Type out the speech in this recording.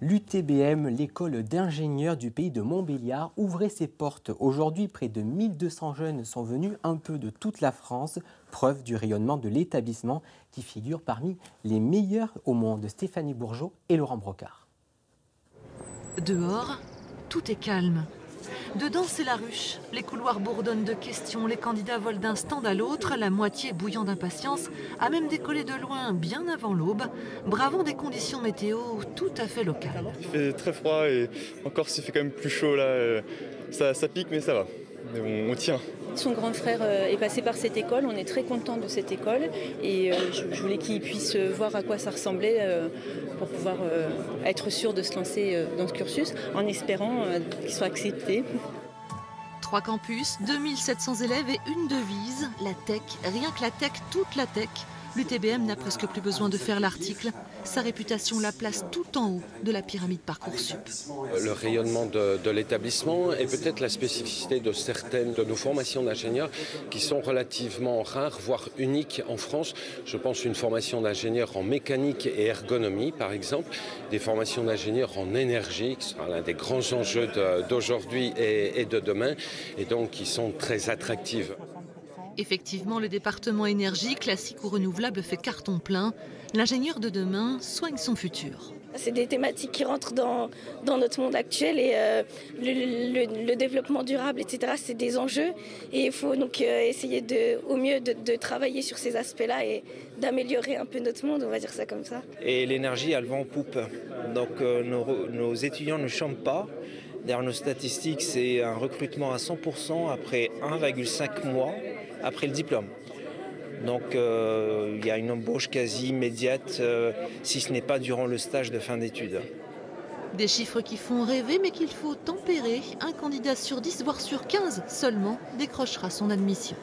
L'UTBM, l'école d'ingénieurs du pays de Montbéliard, ouvrait ses portes. Aujourd'hui, près de 1200 jeunes sont venus un peu de toute la France, preuve du rayonnement de l'établissement qui figure parmi les meilleurs au monde. Stéphanie Bourgeot et Laurent Brocard. Dehors, tout est calme. Dedans, c'est la ruche. Les couloirs bourdonnent de questions, les candidats volent d'un stand à l'autre, la moitié bouillant d'impatience, a même décollé de loin bien avant l'aube, bravant des conditions météo tout à fait locales. Il fait très froid et encore s'il fait quand même plus chaud là. Euh, ça pique mais ça va. Mais on, tient. Son grand frère euh, est passé par cette école, on est très content de cette école et euh, je, voulais qu'il puisse voir à quoi ça ressemblait pour pouvoir être sûr de se lancer dans ce cursus en espérant qu'il soit accepté. Trois campus, 2700 élèves et une devise, la tech, rien que la tech, toute la tech. L'UTBM n'a presque plus besoin de faire l'article. Sa réputation la place tout en haut de la pyramide Parcoursup. Le rayonnement de, l'établissement et peut-être la spécificité de certaines de nos formations d'ingénieurs qui sont relativement rares, voire uniques en France. Je pense une formation d'ingénieur en mécanique et ergonomie, par exemple, des formations d'ingénieurs en énergie, qui sera l'un des grands enjeux d'aujourd'hui et de demain, et donc qui sont très attractives. Effectivement, le département énergie, classique ou renouvelable, fait carton plein. L'ingénieur de demain soigne son futur. C'est des thématiques qui rentrent dans, dans notre monde actuel et euh, le, développement durable, etc., c'est des enjeux. Et il faut donc euh, essayer de, au mieux de, travailler sur ces aspects-là et d'améliorer un peu notre monde, on va dire ça comme ça. Et l'énergie a le vent en poupe. Donc euh, nos, nos étudiants ne chantent pas. Derrière nos statistiques, c'est un recrutement à 100% après 1,5 mois après le diplôme. Donc euh, il y a une embauche quasi immédiate, euh, si ce n'est pas durant le stage de fin d'études. Des chiffres qui font rêver mais qu'il faut tempérer. Un candidat sur 10, voire sur 15 seulement, décrochera son admission.